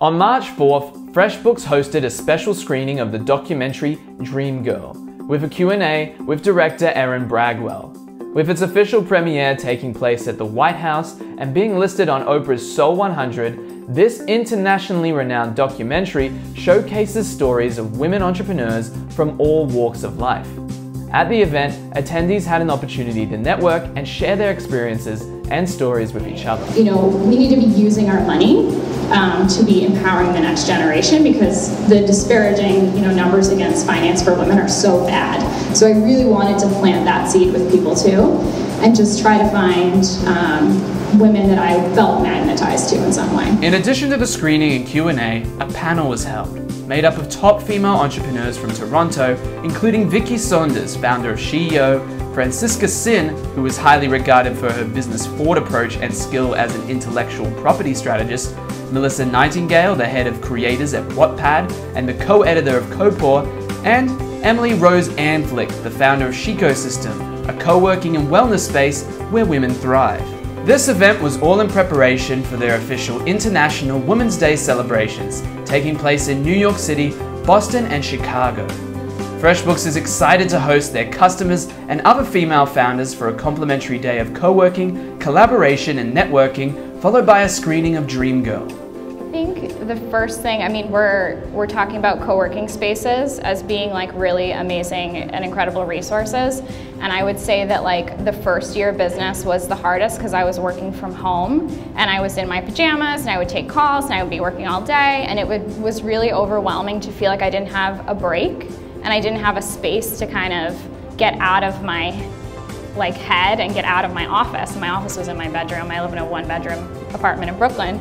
On March 4th, FreshBooks hosted a special screening of the documentary Dream Girl with a Q&A with director Erin Bagwell. With its official premiere taking place at the White House and being listed on Oprah's Soul 100, this internationally renowned documentary showcases stories of women entrepreneurs from all walks of life. At the event, attendees had an opportunity to network and share their experiences and stories with each other. You know, we need to be using our money um, to be empowering the next generation because the disparaging, you know, numbers against finance for women are so bad. So I really wanted to plant that seed with people too, and just try to find um, women that I felt magnetized to in some way. In addition to the screening and Q&A, a panel was held, made up of top female entrepreneurs from Toronto, including Vicki Saunders, founder of SheEO, Francisca Sin, who is highly regarded for her business forward approach and skill as an intellectual property strategist, Melissa Nightingale, the head of creators at Wattpad and the co-editor of Copor, and Emily Rose Antflick, the founder of Shecosystem, a co-working and wellness space where women thrive. This event was all in preparation for their official International Women's Day celebrations, taking place in New York City, Boston, and Chicago. FreshBooks is excited to host their customers and other female founders for a complimentary day of co-working, collaboration, and networking, followed by a screening of Dream Girl. The first thing, I mean, we're, we're talking about co-working spaces as being like really amazing and incredible resources. And I would say that like the first year of business was the hardest because I was working from home and I was in my pajamas and I would take calls and I would be working all day and it would, was really overwhelming to feel like I didn't have a break and I didn't have a space to kind of get out of my like head and get out of my office. My office was in my bedroom. I live in a one bedroom apartment in Brooklyn.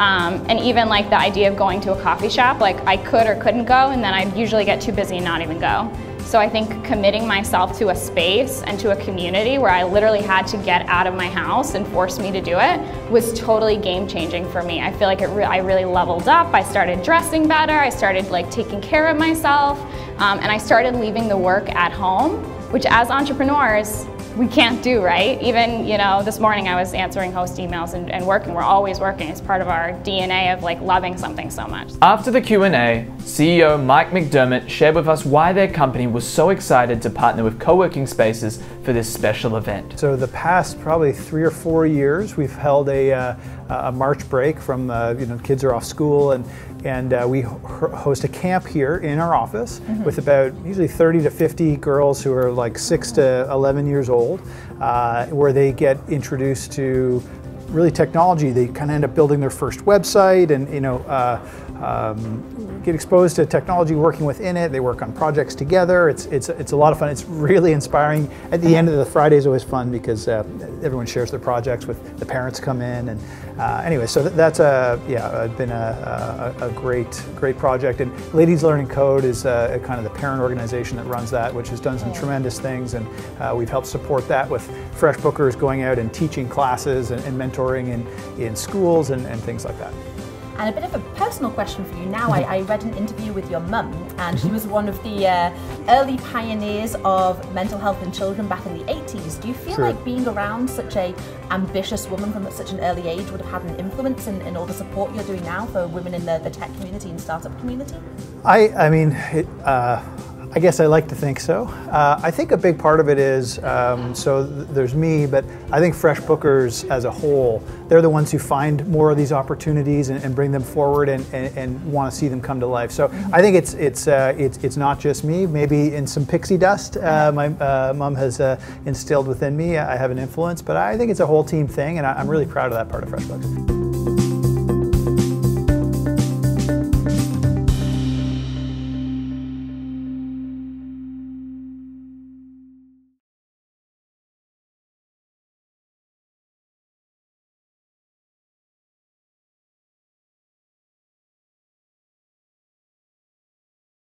Um, and even like the idea of going to a coffee shop, like I could or couldn't go and then I'd usually get too busy and not even go. So I think committing myself to a space and to a community where I literally had to get out of my house and force me to do it was totally game changing for me. I feel like re I really leveled up. I started dressing better. I started like taking care of myself. Um, and I started leaving the work at home, which as entrepreneurs, we can't do, right? Even, you know, this morning I was answering host emails and, and, working. We're always working. It's part of our DNA of like loving something so much. After the Q&A, CEO Mike McDerment shared with us why their company was so excited to partner with co-working spaces for this special event. So the past probably three or four years, we've held a, uh, a March break from, uh, you know, kids are off school and and uh, we host a camp here in our office mm -hmm. with about usually 30 to 50 girls who are like 6 to 11 years old, uh, where they get introduced to really technology. They kind of end up building their first website and, you know, uh, um, get exposed to technology working within it. They work on projects together. It's, it's, it's a lot of fun. It's really inspiring. At the end of the Friday is always fun because uh, everyone shares their projects with the parents come in. And uh, anyway, so that's a, yeah, been a, a, a, great, great project. And Ladies Learning Code is uh, kind of the parent organization that runs that, which has done some tremendous things. And uh, we've helped support that with FreshBookers going out and teaching classes and, and mentoring in, in schools and, and things like that. And a bit of a personal question for you now. I, I read an interview with your mum, and she was one of the uh, early pioneers of mental health in children back in the 80s. Do you feel sure. like being around such a ambitious woman from such an early age would have had an influence in, in all the support you're doing now for women in the, the tech community and startup community? I, I mean, it, uh, I guess I like to think so. Uh, I think a big part of it is, um, so th there's me, but I think FreshBookers as a whole, they're the ones who find more of these opportunities and, and bring them forward and, and, and want to see them come to life. So mm-hmm. I think it's it's uh, it's it's not just me. Maybe in some pixie dust, uh, my uh, mom has uh, instilled within me. I have an influence, but I think it's a whole team thing, and I, am really proud of that part of FreshBookers.